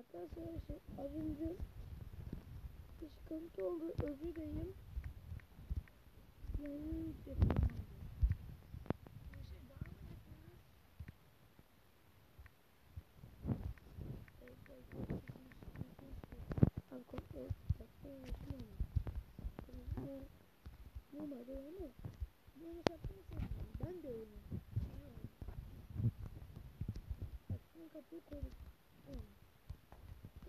Arkadaşlar şey, az önce bir sıkıntı oldu. Özür dilerim. Yani yapamadım. Ben de öyle. Kapıyı koyduk.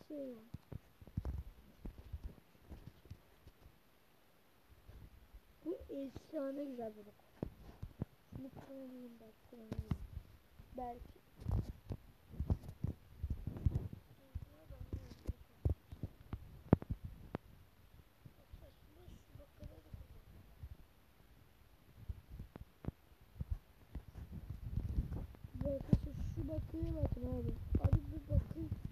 bir şey var. Bu efsane güzel bir bak. Şunu kullanayım bak kullanayım. Belki. Arkadaşlar şu bakıya bakın abi. Abi bu bakı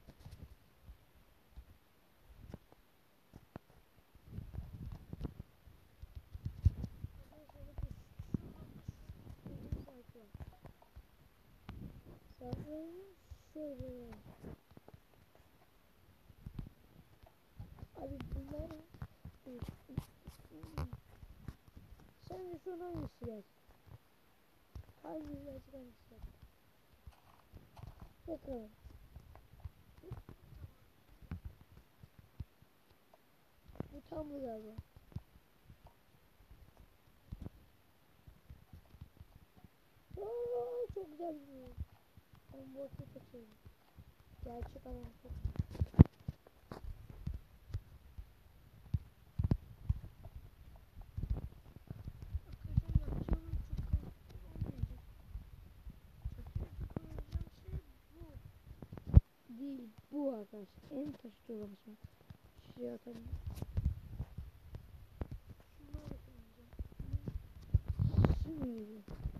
şöyle. Abi bunlar Sen de şunu hangisi ver? Hangisi ver? Hangisi ver? Bakalım. Bu tam bu galiba. Aa, çok güzel bu. Ben bu ortaya kaçıyorum. Gerçek adam çok. Arkadaşlar yapacağım çok komik olmayacak. Çatıya takılacağım şey bu değil bu arkadaşlar. En taşıtı olan şey. Şuraya atalım. Şunları da kullanacağım. Şimdi.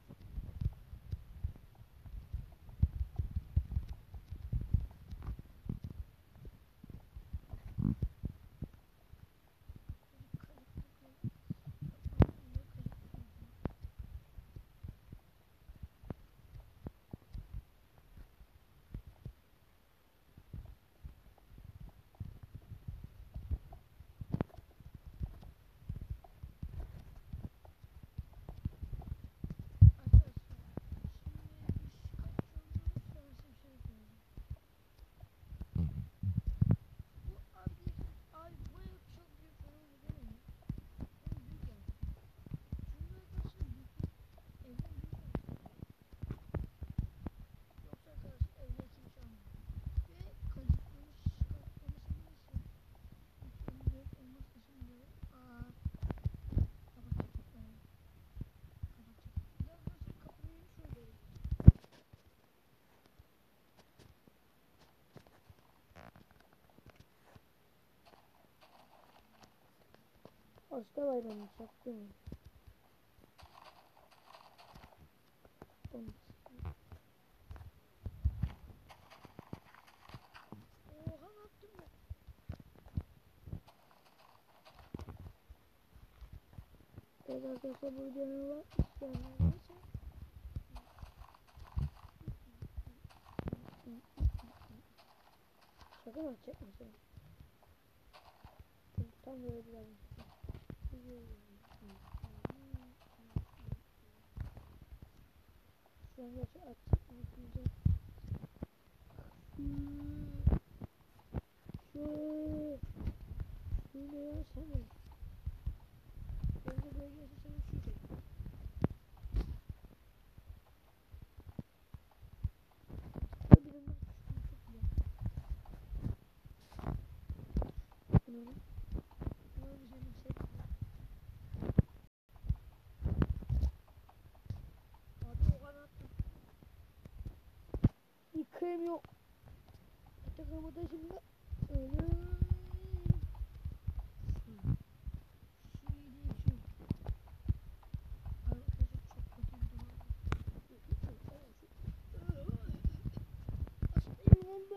Hasta bayramı çaktı mı? Oha ne yaptım ben? Evet arkadaşlar bu videonun var. İsteyenler varsa. Şaka mı çekmesin? Tam böyle bir. Şu an gerçi açık mı? Şöyle. Şöyle ya sen. Da şimdi ölüm. Şu iyi değil şu. Arkadaşlar çok kötü bir duman. Hastayım oldu.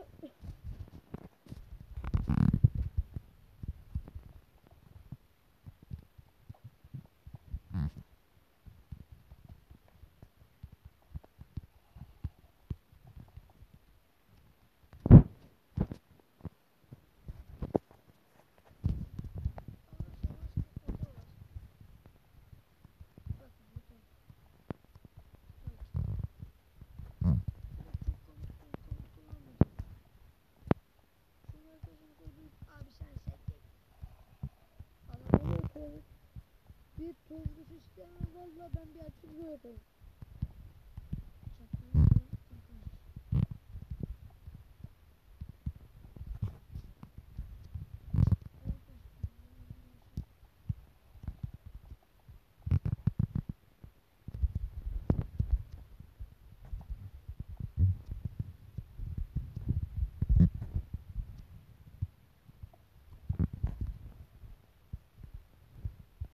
Bir tozlu